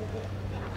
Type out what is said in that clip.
unstoppable.